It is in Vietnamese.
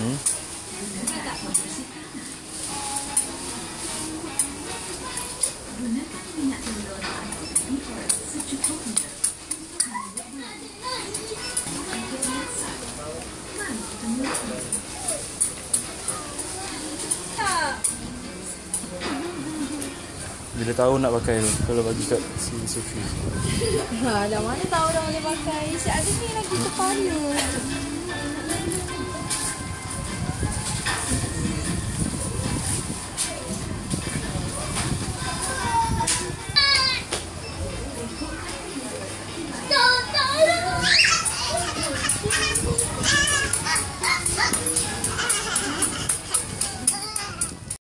嗯。Bila tahu nak pakai tu Kalau bagi kat si Sufi Ha, dah mana tahu dah boleh pakai. Siap ada ni lagi kepala.